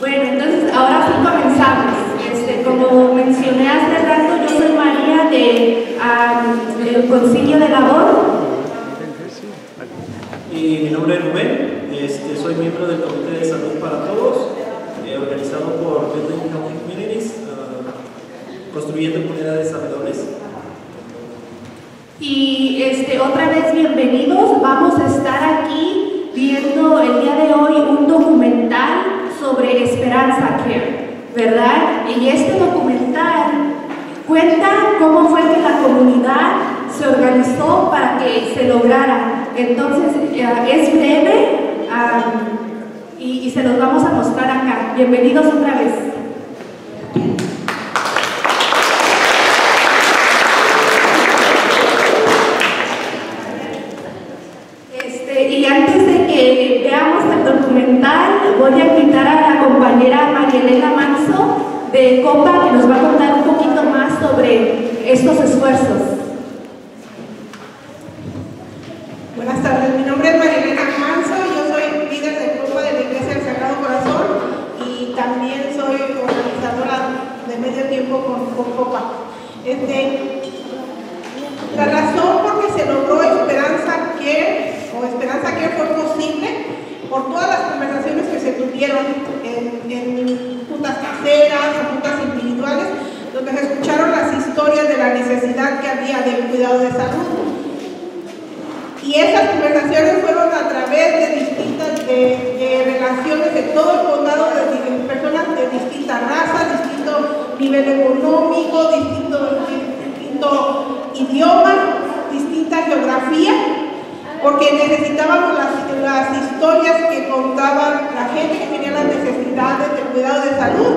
Bueno, entonces ahora sí comenzamos. Este, como mencioné hace rato, yo soy María de, um, del Concilio de Labor. Y mi nombre es Rubén, este, soy miembro del Comité de Salud para Todos, eh, organizado por Building Healthy Communities, uh, construyendo comunidades saludables. Y este, otra vez bienvenidos, vamos a estar aquí viendo el día de hoy un documental sobre Esperanza Care, ¿verdad? Y este documental cuenta cómo fue que la comunidad se organizó para que se lograra. Entonces, eh, es breve y, y se los vamos a mostrar acá. Bienvenidos otra vez. Este, y antes de que veamos el documental, voy a invitar a la compañera Marielena Manso de COPA que nos va a contar un poquito más sobre estos esfuerzos. Buenas tardes, mi nombre es Marielena Manso, yo soy líder de COPA de la Iglesia del Sagrado Corazón y también soy organizadora de medio tiempo con, con COPA. Este, la razón por que se logró Esperanza Care o Esperanza Care fue posible por todas las conversaciones que se tuvieron en, en juntas caseras o juntas individuales, donde se escucharon las historias de la necesidad que había del cuidado de salud. Y esas conversaciones fueron a través de distintas de relaciones de todo el condado, de, de personas de distintas razas, distinto nivel económico, distinto, distinto idioma, distinta geografía, porque necesitábamos las, historias que contaban la gente que tenía las necesidades del cuidado de salud,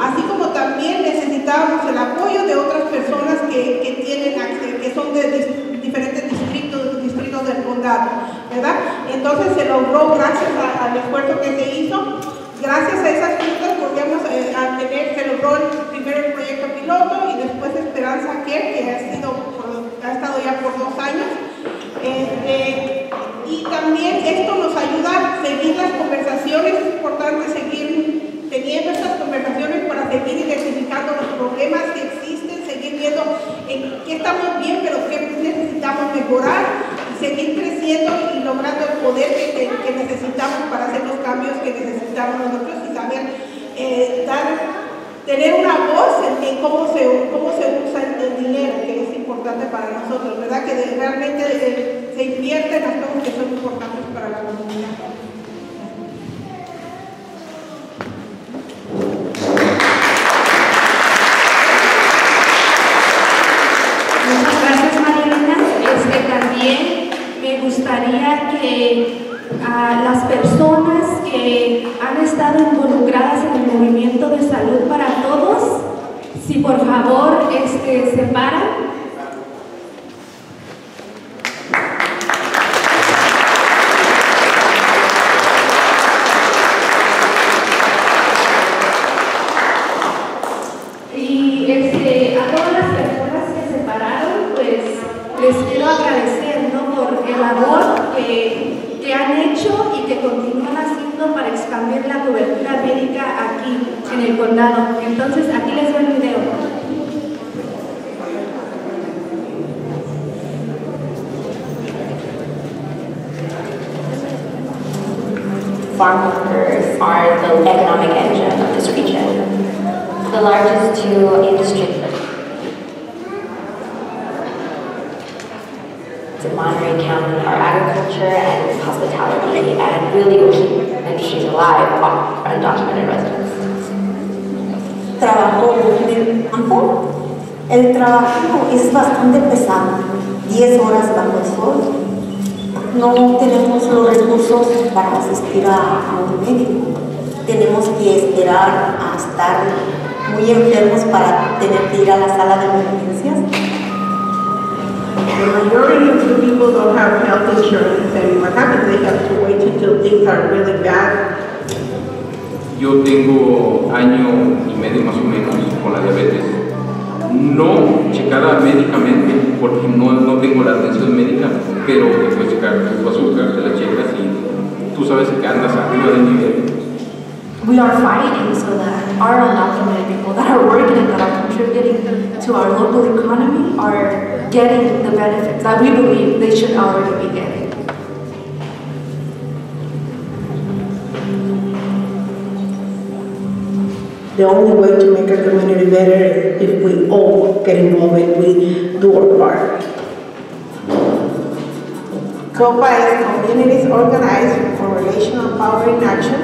así como también necesitábamos el apoyo de otras personas que, que tienen que son de diferentes distritos, distritos del condado, ¿verdad? Entonces se logró gracias al esfuerzo que se hizo, gracias a esas juntas podíamos eh, a tener, se logró el, primero el proyecto piloto y después Esperanza Care, que ha, estado ya por dos años. Este, y también esto nos ayuda a seguir las conversaciones, es importante seguir teniendo estas conversaciones para seguir identificando los problemas que existen, seguir viendo en qué estamos bien, pero qué necesitamos mejorar y seguir creciendo y logrando el poder que, que necesitamos para hacer los cambios que necesitamos nosotros y saber eh, dar tener una voz en, cómo, se, cómo se usa el, dinero, que es importante para nosotros, ¿verdad? Que realmente eh, se invierte en las cosas que son importantes para la comunidad. Workers are the economic engine of this region. The largest two industries in Monterey County are agriculture and hospitality, and really will keep industries alive on undocumented residents. Trabajo en el campo. El trabajo es bastante pesado, 10 horas bajo el sol. No tenemos los recursos para asistir a, un médico. Tenemos que esperar a estar muy enfermos para tener que ir a la sala de emergencias. The majority of the people don't have health insurance, and what happens, they have to wait until things are really bad. Yo tengo año y medio más o menos con la diabetes. No checada médicamente, porque no, no tengo la atención médica, pero te puedes checar tu azúcar, te la checas y tú sabes que andas arriba del nivel. we are fighting so that our undocumented people that are working and that are contributing to our local economy are getting the benefits that we believe they should already be getting. The only way to make our community better is if get involved and we do our part. COPA is Communities Organized for Relational Power in Action.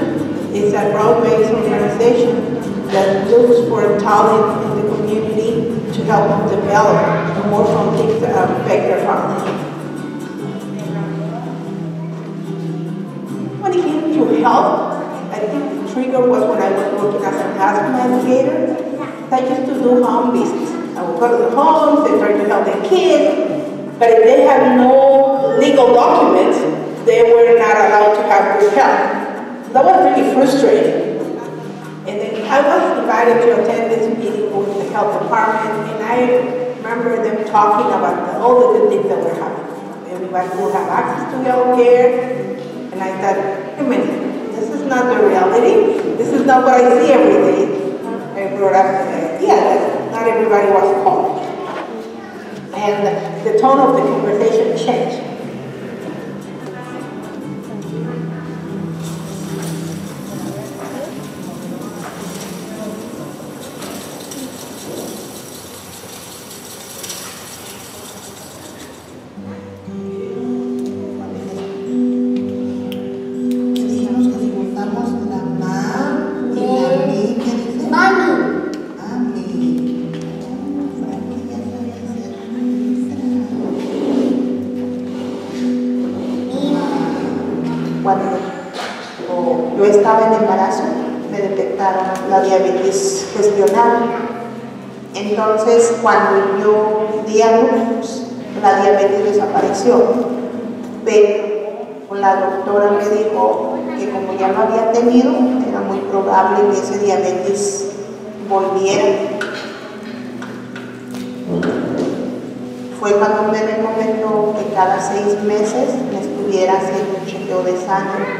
It's a broad-based organization that looks for talent in the community to help them develop and work on things that affect their family. When it came to help, I think the trigger was when I was working as an asthma navigator. I used to do home business. I would go to the homes, they try to help the kids, but if they had no legal documents, they were not allowed to have good help. That was really frustrating. And then I was invited to attend this meeting with the health department, and I remember them talking about the, all the good things that were happening. Everybody will have access to health care, and I thought, wait a minute, this is not the reality. This is not what I see every day. I brought up uh, the idea that not everybody was called. And the tone of the conversation changed. Entonces, cuando yo di a la diabetes desapareció. Pero la doctora me dijo que como ya lo había tenido, era muy probable que ese diabetes volviera. Fue cuando me recomendó que cada seis meses me estuviera haciendo un chequeo de sangre.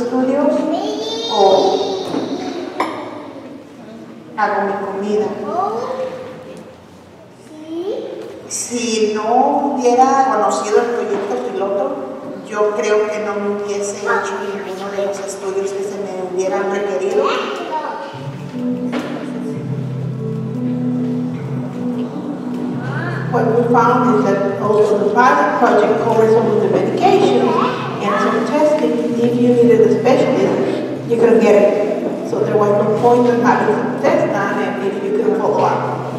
Estudios o hago mi comida? Si no hubiera conocido el proyecto piloto, yo creo que no me hubiese hecho ninguno de los estudios que se me hubieran requerido. What we found is that also the pilot project covers of the medication and some testing. If you needed a specialist, you could get it. So there was no point in having some tests done and if you couldn't follow up.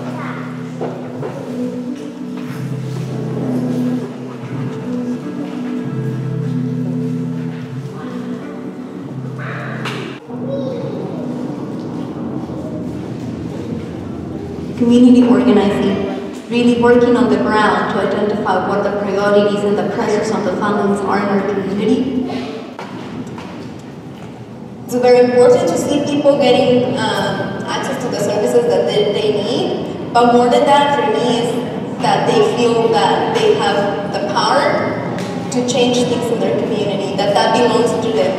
community organizing, really working on the ground to identify what the priorities and the pressures on the families are in our community. It's very important to see people getting um, access to the services that they, they need, but more than that for me is that they feel that they have the power to change things in their community, that that belongs to them.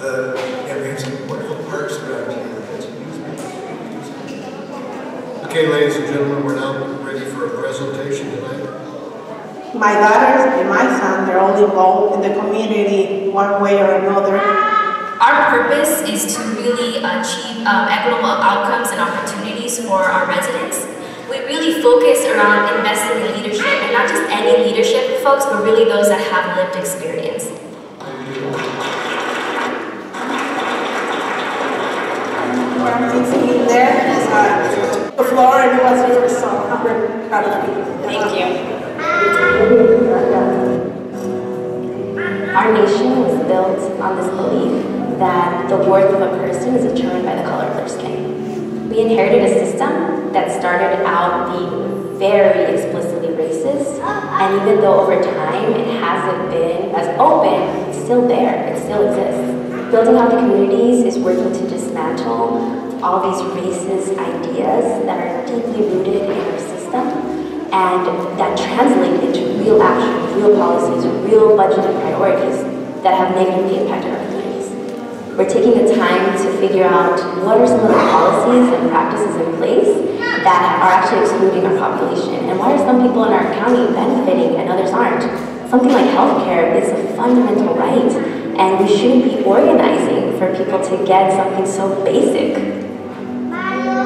Uh, yeah, we have some wonderful parks around here. That's amusement. Okay, ladies and gentlemen, we're now ready for a presentation tonight. My daughters and my son, they're all involved in the community one way or another. Our purpose is to really achieve um, equitable outcomes and opportunities for our residents. We really focus around investing in leadership, and not just any leadership folks, but really those that have lived experience. The floor, and it was your song. I'm very proud of you. Thank you. Our nation was built on this belief that the worth of a person is determined by the color of their skin. We inherited a system that started out being very explicitly racist, and even though over time it hasn't been as open, it's still there, it still exists. Building out the Communities is working to dismantle all these racist ideas that are deeply rooted in our system and that translate into real action, real policies, real budgeted priorities that have negatively impacted our communities. We're taking the time to figure out what are some of the policies and practices in place that are actually excluding our population, and why are some people in our county benefiting and others aren't? Something like healthcare is a fundamental right, and we shouldn't be organizing for people to get something so basic.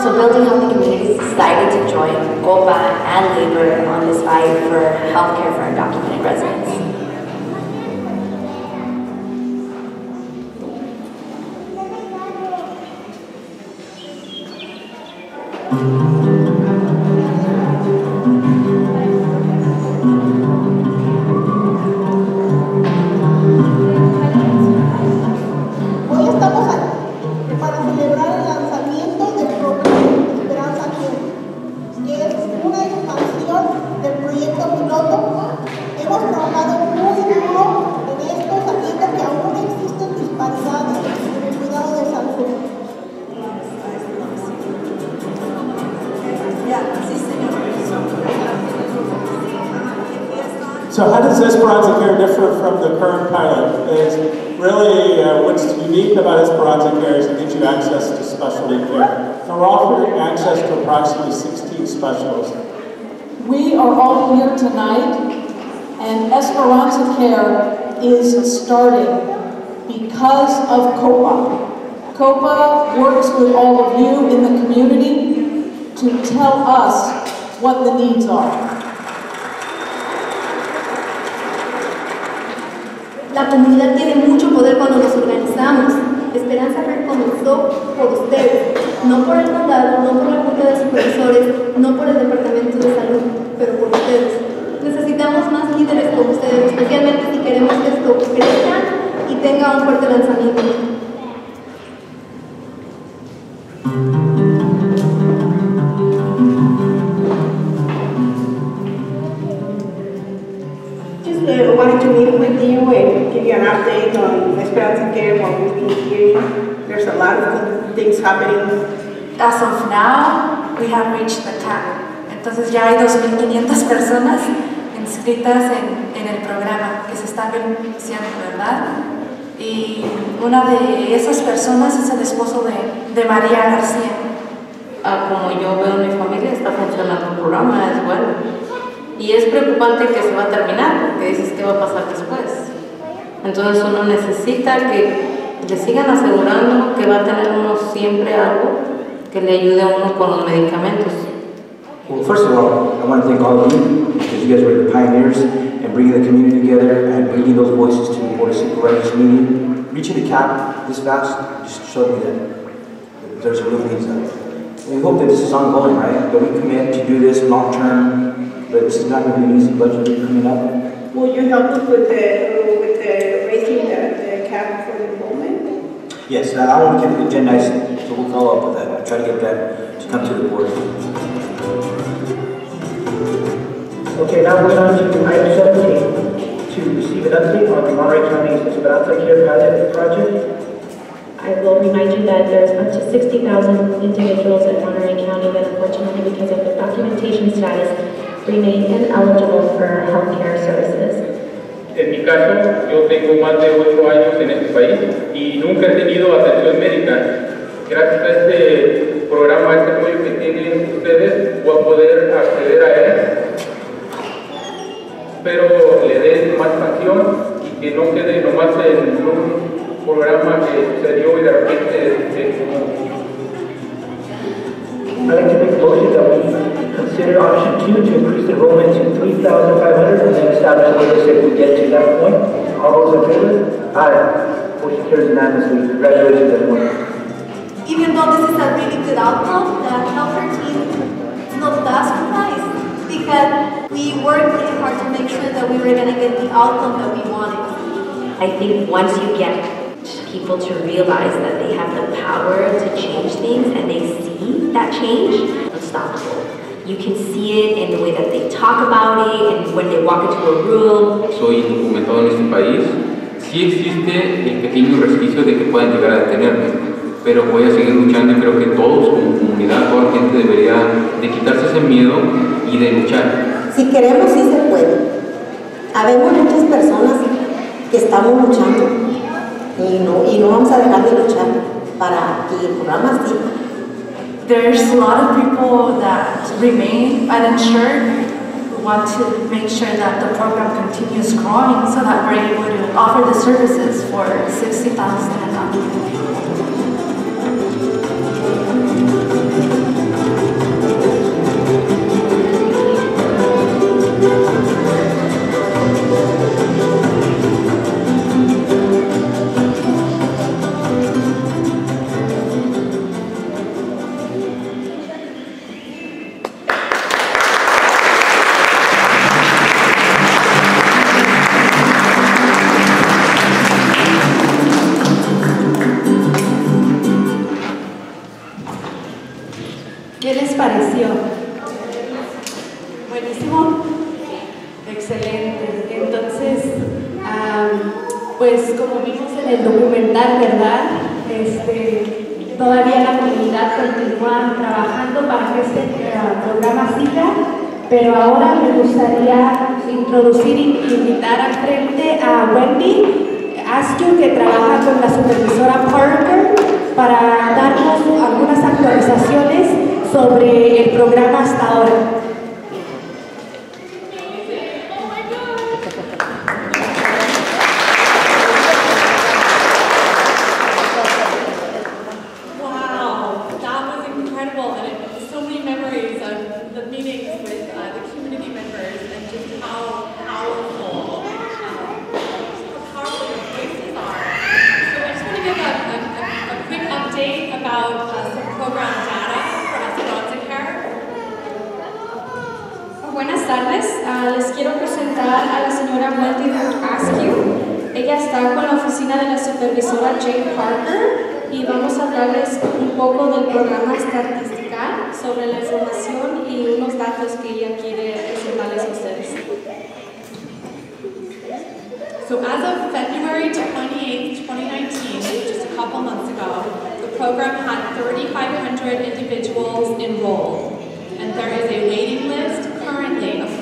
So Building Healthy Communities decided to join GOPA and labor on this fight for healthcare for undocumented residents. Esperanza Care is starting because of COPA. COPA works with all of you in the community to tell us what the needs are. La comunidad tiene mucho poder cuando nos organizamos. Esperanza comenzó por ustedes, no por el condado, no por la Junta de Supervisores, no por el Departamento de Salud, pero por ustedes. Necesitamos más líderes como ustedes, especialmente si queremos que esto crezca y tenga un fuerte lanzamiento. Just uh, wanted to meet with you and give you an update on Esperanza Care, what we've been hearing. There's a lot of good things happening. As of now, we have reached the cap. Entonces ya hay 2.500 personas inscritas en, el programa que se están beneficiando, ¿verdad? Y una de esas personas es el esposo de, de María García. Ah, como yo veo en mi familia, está funcionando el programa, es bueno. Y es preocupante que se va a terminar, porque dices qué va a pasar después. Entonces uno necesita que le sigan asegurando que va a tener uno siempre algo que le ayude a uno con los medicamentos. Well, first of all, I want to thank all of you because you guys were the pioneers in bringing the community together and bringing those voices to the Board of Supervisors meeting. Reaching the cap this fast just showed me that there's a real need there. We hope that this is ongoing, right? That we commit to do this long term, but this is not going to be an easy budget coming up. Will you help us with the, with the raising the, the cap for the enrollment? Yes, I I want to keep it agendized, so we'll follow up with that. Try to get that to come to the board. Okay, now we're on to item seventeen, to receive an update on the Monterey County's Esperanza Care pilot project. I will remind you that there's up to 60,000 individuals in Monterey County that unfortunately because of their documentation status remain ineligible for healthcare services. En mi caso, yo tengo más de 8 años en este país y nunca he tenido atención médica. Gracias a este programa, a este apoyo que tienen ustedes, voy a poder acceder a él. Pero le den más pasión y que no quede nomás en un programa que sucedió y de repente se I'd like to make a motion that we consider option two to increase enrollment to three thousand five hundred and then establish a list if we get to that point. All those in favor? Aye. Motion carries unanimously. Congratulations, everyone. Even though this is a really good outcome, the team is not that because we worked really hard to make sure that we were going to get the outcome that we wanted. I think once you get people to realize that they have the power to change things and they see that change, unstoppable. You can see it in the way that they talk about it and when they walk into a room. Soy indocumentado en este país. Sí existe el pequeño resquicio de que puedan llegar a detenerme, pero voy a seguir luchando y creo que todos como comunidad, toda la gente debería de quitarse ese miedo y de luchar. Si queremos, sí se puede. Habemos muchas personas que estamos luchando y no, y no vamos a dejar de luchar para que el programa siga. There's a lot of people that remain uninsured who want to make sure that the program continues growing so that we're able to offer the services for 60,000 undocumented Buenas tardes, Ah, les quiero presentar a la señora Wendy Askew. Ella está con la oficina de la supervisora Jane Parker y vamos a hablarles un poco del programa estadística sobre la información y unos datos que ella quiere presentarles a ustedes. So as of February 28, 2019, just a couple months ago, the program had 3,500 individuals enrolled. And there is a waiting list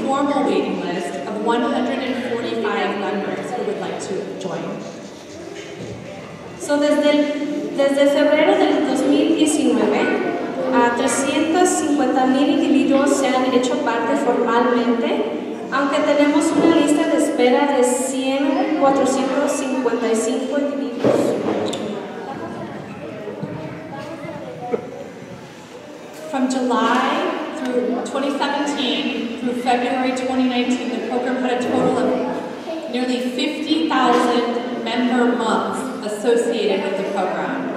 formal waiting list of 145 members who would like to join. So, desde, el- desde febrero del 2019, a 350 mil individuos se han hecho parte formalmente, aunque tenemos una lista de espera de 100, 455 individuos. From July through 2017 through February 2019, the program had a total of nearly 50,000 member months associated with the program.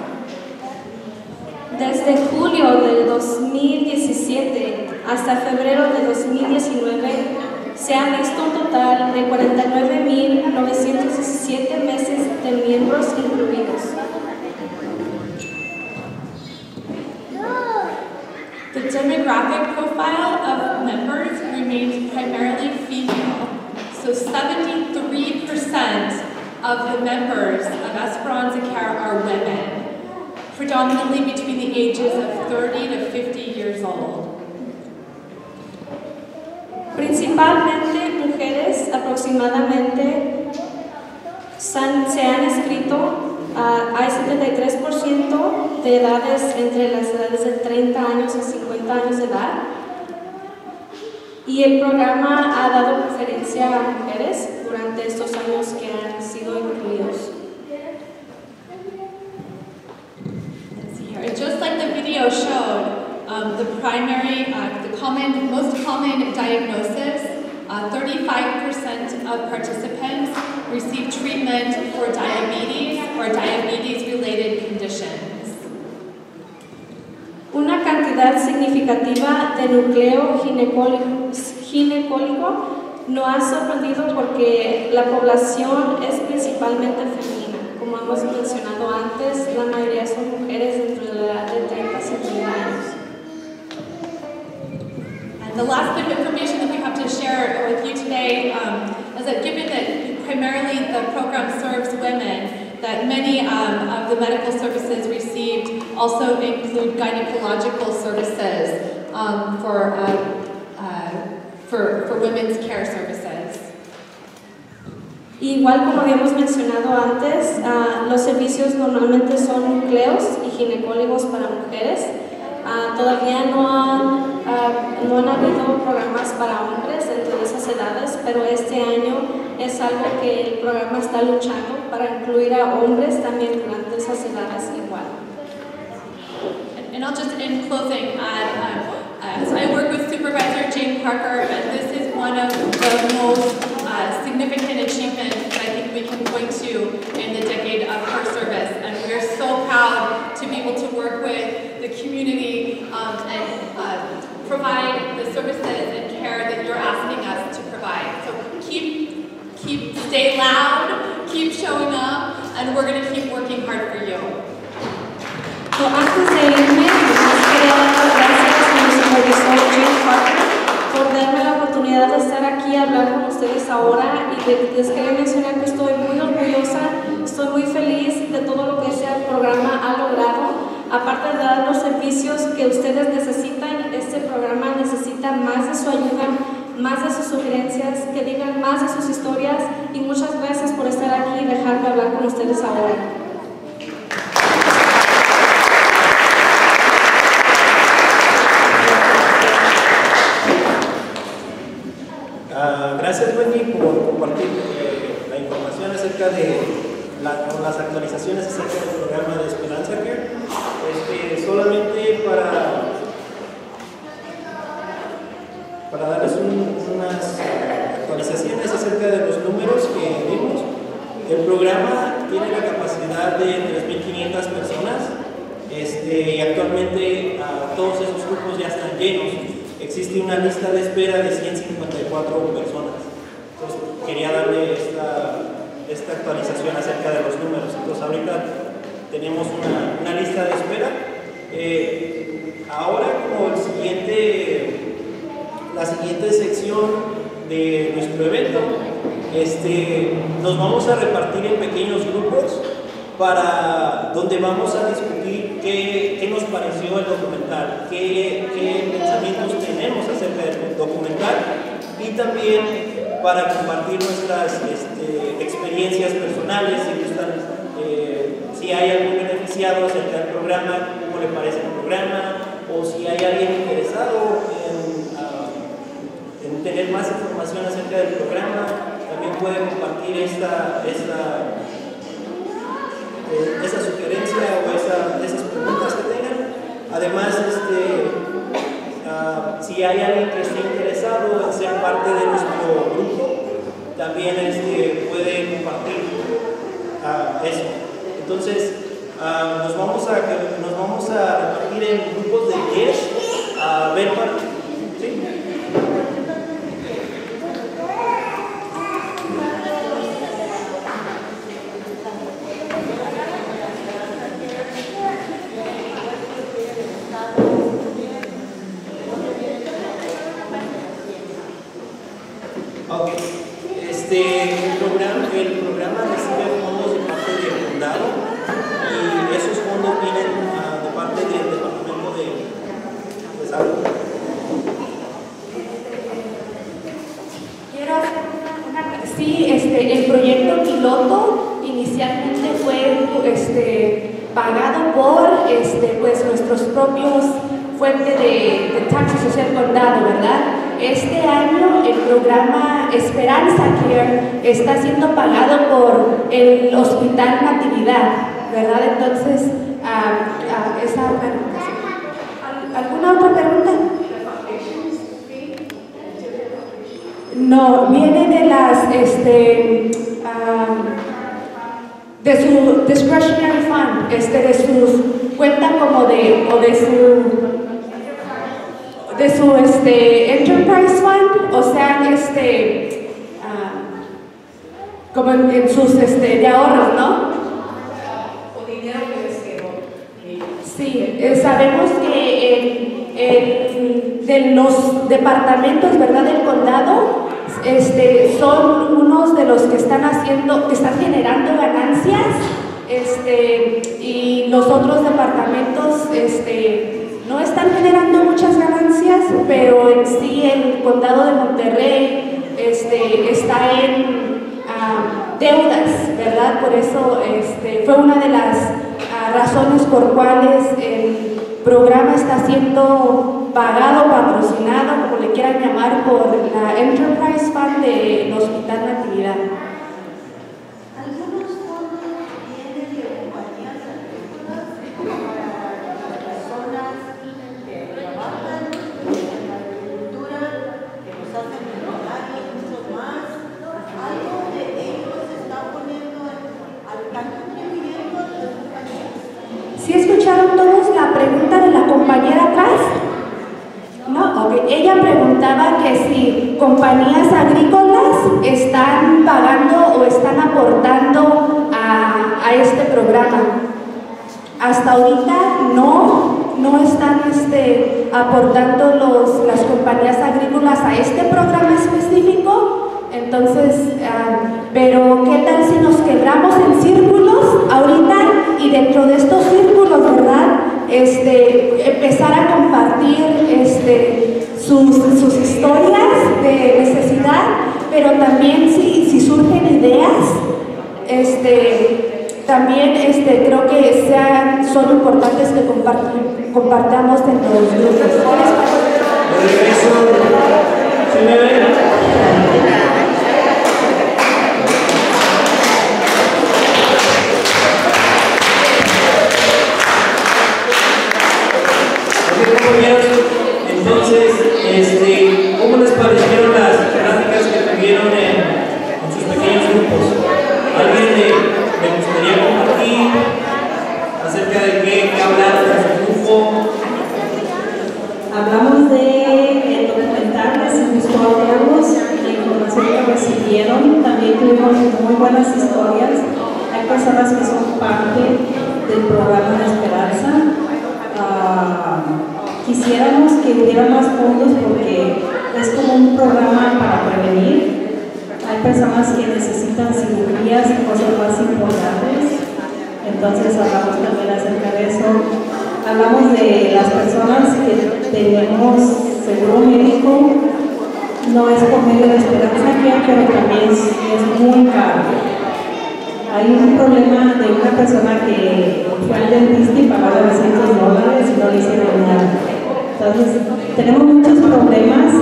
Desde julio del 2017 hasta febrero de 2019 se han visto un total de 49.917 meses de miembros incluidos. The demographic profile of remains primarily female. So 73% of the members of Esperanza Care are women, predominantly between the ages of 30 to 50 years old. Principalmente mujeres, aproximadamente se han escrito, ah, hay 73% de edades entre las edades de 30 años y 50 años de edad. Y el programa ha dado preferencia a mujeres durante estos años que han sido incluidos. Just like the video showed, um, the primary, uh, the common, most common diagnosis, uh, 35% of participants receive treatment for diabetes or diabetes-related conditions. Una cantidad significativa de nucleo ginecólico, No ha sorprendido porque la población es principalmente femenina. Como hemos mencionado antes, la mayoría son mujeres dentro de la edad de 30 a 50 años. The last bit of information that we have to share with you today um, is that given that primarily the program serves women, that many um, of the medical services received also include gynecological services um, for, uh, uh, for, for women's care services. Igual como habíamos mencionado antes, ah, los servicios normalmente son nucleos y ginecólogos para mujeres. Ah, todavía no han, ah, no han habido programas para hombres dentro de esas edades, pero este año es algo que el programa está luchando para incluir a hombres también durante esas edades igual. And I'll just, in closing, uh, uh, I work with Supervisor Jane Parker, and this is one of the most uh, significant achievements I think we can point to in the decade of her service. And we're so proud to be able to work with the community um, and uh, provide the services and care that you're asking us to provide. So keep, keep, stay loud, keep showing up, and we're going to keep working hard for you. So, antes de irme, gracias a por darme la oportunidad de estar aquí y hablar con ustedes ahora y les quería mencionar que estoy muy orgullosa, estoy muy feliz de todo lo que ese programa ha logrado. Aparte de dar los servicios que ustedes necesitan, este programa necesita más de su ayuda, más de sus sugerencias, que digan más de sus historias y muchas gracias por estar aquí y dejarme hablar con ustedes ahora. Ah, gracias Wendy por compartir eh, la información acerca de la- o las actualizaciones acerca del programa de Esperanza Care. Este, solamente para, para darles un- unas actualizaciones acerca de los números que vimos. El programa tiene la capacidad de 3.500 personas este, y actualmente ah, todos esos grupos ya están llenos. Existe lista de espera de 154 personas. Entonces, quería darle esta, actualización acerca de los números. Entonces, ahorita tenemos una, una lista de espera. Eh, ahora, como el siguiente, la siguiente sección de nuestro evento, este, nos vamos a repartir en pequeños grupos para donde vamos a discutir qué, qué nos pareció el documental, qué, qué pensamientos tenemos acerca del documental y también para compartir nuestras este, experiencias personales, si gustan, eh, si hay algún beneficiado acerca del programa, cómo le parece el programa, o si hay alguien interesado en, ah, en tener más información acerca del programa, también puede compartir esta, esta eh, esa sugerencia o esa- esas preguntas que tengan. Además, este, ah, si hay alguien que esté interesado en ser parte de nuestro grupo, también este, puede compartir ah, eso. Entonces, ah, nos, vamos a, repartir en grupos de 10 a ver para- ¿sí? Ok. Este, el, programa, el programa recibe fondos de parte del condado y esos fondos vienen ah, de parte del Departamento de, de Salud. Una, sí, este, el proyecto piloto inicialmente fue este, pagado por este, pues, nuestros propios fuentes de, de taxes social condado, ¿verdad? Este año el programa Esperanza Care está siendo pagado por el Hospital Natividad, ¿verdad? Entonces, ah, ah, esa ¿Al- ¿alguna otra pregunta? No, viene de las, este, am, de su discretionary fund, este, de su cuenta como de, o de su, de su, este, enterprise fund, o sea, este, como en, en sus este, de ahorros, ¿no? O dinero que les quedó. Sí, eh, sabemos que de los departamentos, ¿verdad?, del condado, este, son unos de los que están haciendo, que están generando ganancias, este, y los otros departamentos, este, no están generando muchas ganancias, pero en sí el condado de Monterrey, este, está en ah, deudas, ¿verdad? Por eso este, fue una de las ah, razones por cuales el programa está siendo pagado, patrocinado, como le quieran llamar, por la Enterprise Fund del Hospital Natividad. Algunos fondos vienen de compañías agrícolas para personas que trabajan en la agricultura, que nos hacen millonarios, muchos más. Algo de ellos se está poniendo al están contribuyendo a las compañías. ¿Sí escucharon todos la compañera atrás? No, ok. Ella preguntaba que si compañías agrícolas están pagando o están aportando a, a este programa. Hasta ahorita no, no están este, aportando los, las compañías agrícolas a este programa específico. Entonces, ah, pero ¿qué tal si nos quebramos en círculos ahorita y dentro de estos círculos, verdad? Este, este, sus, historias de necesidad, pero también si, surgen ideas, este, también este, creo que sean, son importantes que compartamos entre los grupos. No es por medio de esperanza que pero también es, es muy caro. Hay un problema de una persona que fue al dentista y pagó 900 dólares y no le hicieron nada. Entonces, tenemos muchos problemas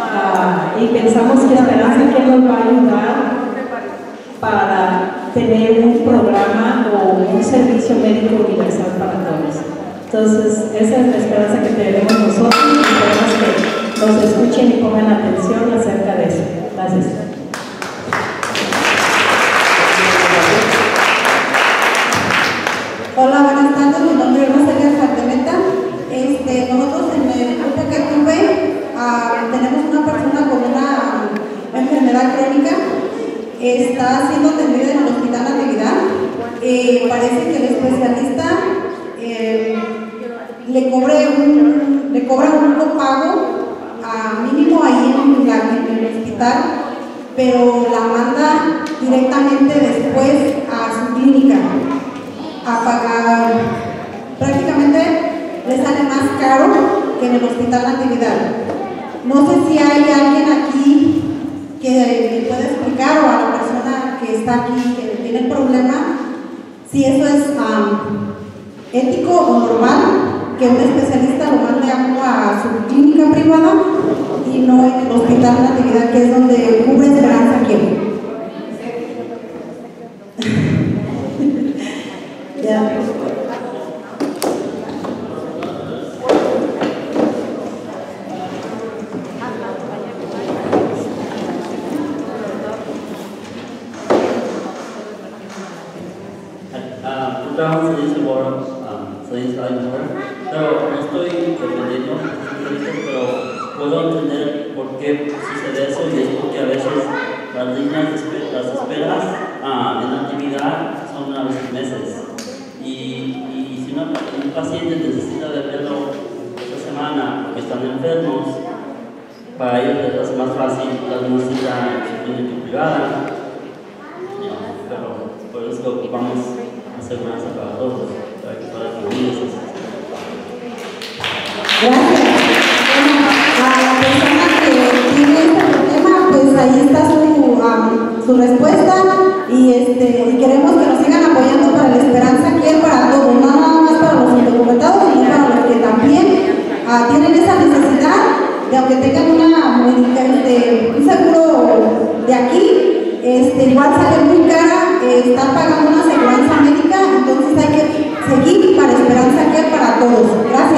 ah, y pensamos que Esperanza que nos va a ayudar para tener un programa o un servicio médico universal para todos. Entonces, esa es la esperanza que tenemos nosotros y esperamos que nos escuchen y pongan atención acerca de eso. Gracias. Hola, buenas tardes. Mi nombre es Rosalia Cartemeta. Este, nosotros en el grupo que tuve ah, tenemos una persona con una enfermedad crónica. Está siendo atendida en el Hospital Natividad. Eh, parece que el especialista eh, le, cobre un, le cobra un copago mínimo ahí en, el hospital, pero la manda directamente después a su clínica a pagar. Prácticamente le sale más caro que en el hospital Natividad. No sé si hay alguien aquí que me pueda explicar o a la persona que está aquí que tiene el problema, si eso es ético o normal que un especialista lo mande a su clínica privada y no en el hospital Natividad, que es donde cubre esperanza aquí. Ya. Ah, yo trabajo en servicio Moro, ah, soy instalador, pero no estoy defendiendo este servicio, pero puedo entender por qué sucede eso y es porque a veces las líneas de espe- las esperas ah, en la actividad son una vez por meses. Y, y si una- un paciente necesita de verlo esta semana porque están enfermos, para ellos les hace más fácil dar una cita en su clínica privada. Ya, Pero por eso ocupamos aseguranza para todos, para que puedan cubrir esas A la persona que tiene este problema, pues ahí está su, am, su respuesta y, este, y queremos que nos sigan apoyando para la esperanza aquí para todos, no nada más para los indocumentados, sino para los que también ah, tienen esa necesidad de aunque tengan una medica- este, un seguro de aquí, este, igual sale muy cara, eh, están pagando una aseguranza médica, entonces hay que seguir para esperanza aquí para todos. Gracias.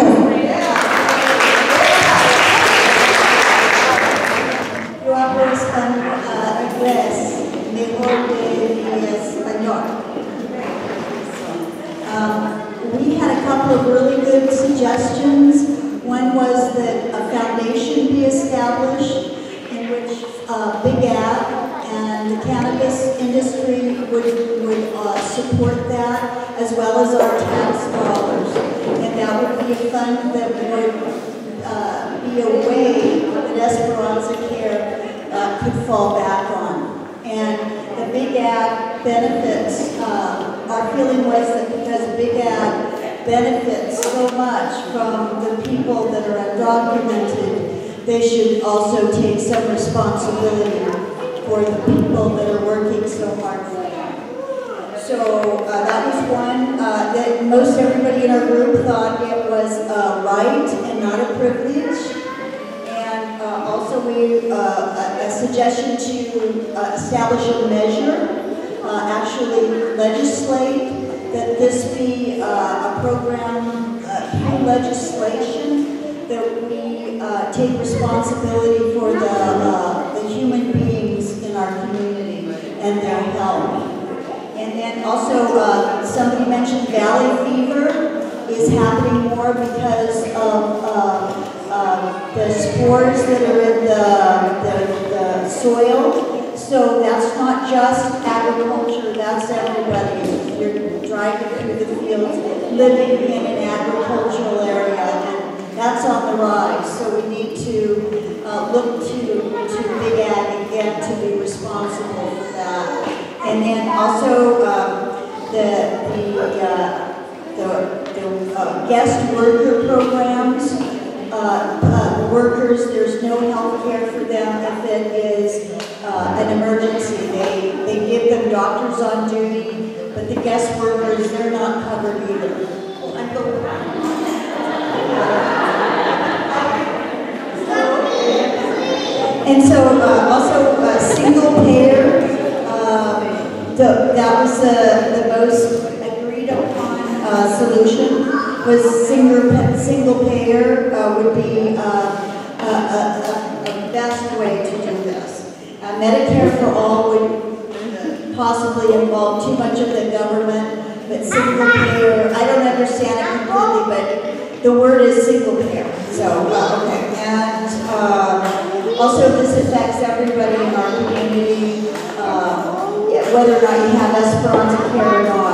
In our group thought it was uh, right and not a privilege. And uh, also we, uh, a, a suggestion to uh, establish a measure, uh, actually legislate that this be uh, a program through legislation that we take responsibility for the, the human beings in our community and their health. And then also, uh, somebody mentioned valley fever is happening more because of uh, uh, the spores that are in the, the, the soil. So that's not just agriculture, that's everybody. You're driving through the fields, living in an agricultural area, and that's on the rise. So we need to uh, look to, to Big Ag again to be responsible for that. And then also um, the, the, uh, the, the uh, guest worker programs. Uh, uh, workers, there's no health care for them if it is uh, an emergency. They, they give them doctors on duty, but the guest workers, they're not covered either. And so uh, also uh, single payer, um, the, that was the, the most uh, solution was single, single payer uh, would be uh, a, a, a, best way to do this. Uh, Medicare for all would possibly involve too much of the government, but single payer, I don't understand it completely, but the word is single payer. So, uh, okay. And uh, also, this affects everybody in our community, uh, whether or not you have Esperanza care or not.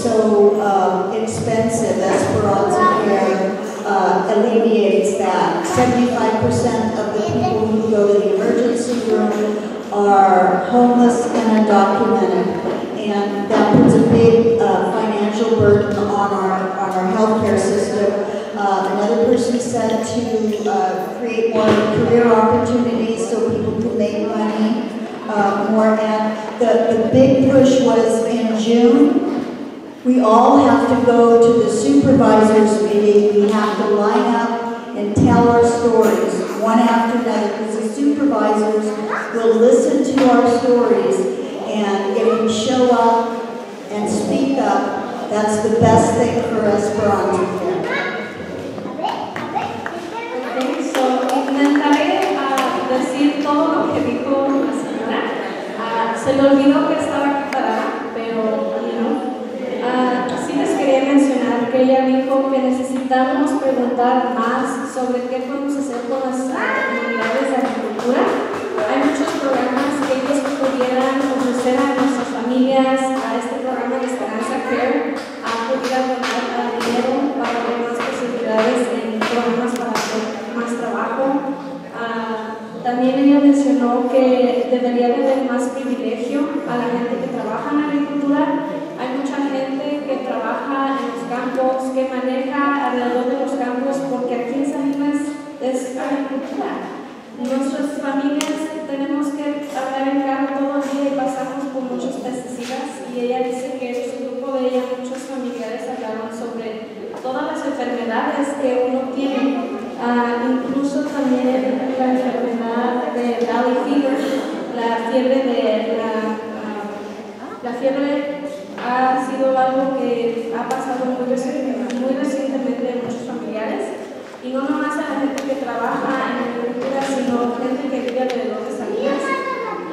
So um, expensive. Esperanza care uh, alleviates that. 75% of the people who go to the emergency room are homeless and undocumented. And that puts a big uh, financial burden on our, on our healthcare system. Uh, another person said to uh, create more career opportunities so people can make money uh, more. And the, the big push was in June. We all have to go to the supervisors meeting. We have to line up and tell our stories one after another because the supervisors will listen to our stories. And if we show up and speak up, that's the best thing for intentaré ah. Ah, se le olvidó que estaba aquí ella dijo que necesitamos preguntar más sobre qué podemos hacer con las comunidades de agricultura. Hay muchos programas que ellos pudieran conocer a nuestras familias, a este programa de Esperanza Care, a poder aportar dinero para ver más posibilidades en programas para hacer más trabajo. Uh, también ella mencionó que debería de haber más privilegio a la gente que trabaja en agricultura. Hay mucha gente que trabaja en campos, que maneja alrededor de los campos, porque aquí en Salinas es agricultura. Nuestras familias tenemos que hablar en carro todo el día y pasamos por muchos pesticidas y ella dice que en su grupo de ella muchos familiares hablaron sobre todas las enfermedades que uno tiene, ah, incluso también la enfermedad de Valley Fever, la fiebre de la, ah, la fiebre ha sido algo que ha pasado muy recientemente, muy en muchos familiares y no nomás a la gente que trabaja en agricultura, sino gente que vive de Salinas.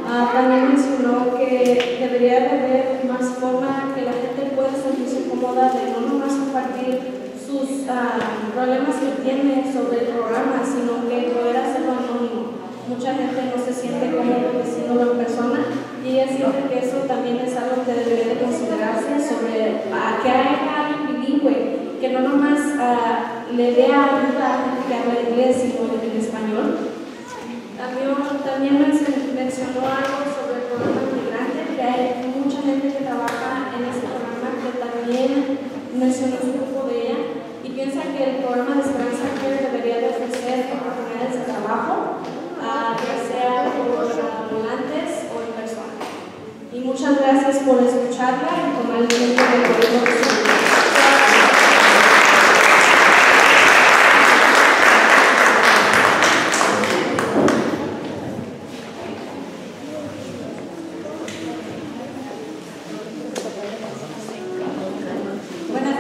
Ah, también mencionó que debería de haber más forma que la gente pueda sentirse cómoda de no nomás compartir sus ah, problemas que tiene sobre el programa, sino que poder hacerlo anónimo. Mucha gente no se siente cómodo diciendo en persona y ella siente que eso también es algo que debería de considerarse sobre a que haya alguien bilingüe, que no nomás ah, le dé ayuda a que habla inglés sino en español. También, también mencionó, algo sobre el programa migrante, que hay mucha gente que trabaja en este programa que también mencionó su grupo de ella y piensa que el programa de Esperanza Care debería de ofrecer oportunidades de trabajo, ah, ya sea por ambulantes o en persona. Y muchas gracias por escucharla y tomar el tiempo de poder Buenas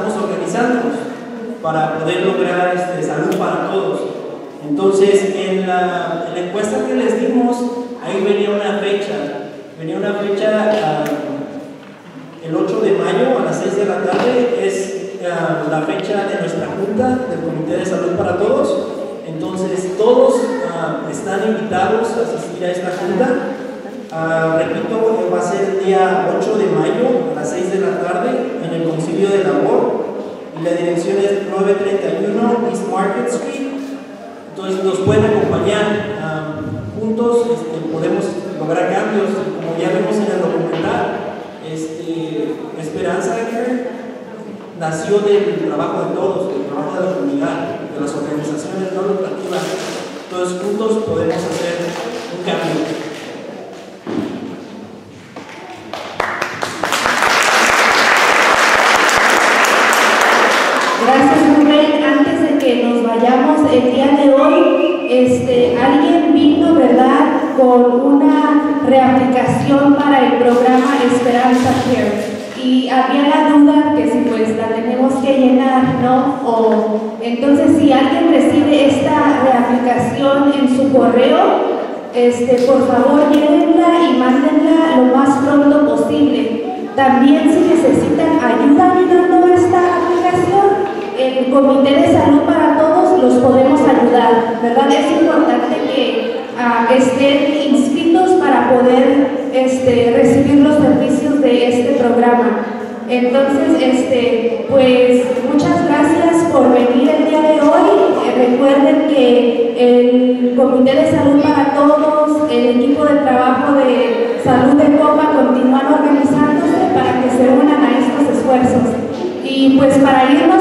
estamos organizándonos para poder lograr este, salud para todos. Entonces, en la, en la encuesta que les dimos, ahí venía una fecha, venía una fecha ah, el 8 de mayo a las 6 de la tarde es ah, la fecha de nuestra junta del Comité de Salud para Todos. Entonces, todos ah, están invitados a asistir a esta junta. Ah, repito, va a ser el día 8 de mayo a las 6 de la tarde en el Concilio de Labor y la dirección es 931 East Market Street. Entonces nos pueden acompañar. ah, juntos este, podemos lograr cambios. Como ya vemos en el documental, este, Esperanza nació del trabajo de todos, del trabajo de la comunidad, de las organizaciones no lucrativas. Entonces juntos podemos hacer un cambio. Gracias Rubén. Antes de que nos vayamos el día de hoy, este, alguien vino, con una reaplicación para el programa Esperanza Care. Y había la duda que si pues la tenemos que llenar, ¿no? O entonces si alguien recibe esta reaplicación en su correo, este, por favor llévenla y mándenla lo más pronto posible. También si necesitan ayuda llenando esta aplicación, el Comité de Salud para Todos los podemos ayudar, ¿verdad? Es importante que ah, estén inscritos para poder este, recibir los servicios de este programa. Entonces, este, pues muchas gracias por venir el día de hoy. Eh, recuerden que el Comité de Salud para Todos, el equipo de trabajo de salud de Copa continúan organizándose para que se unan a estos esfuerzos. Y pues para irnos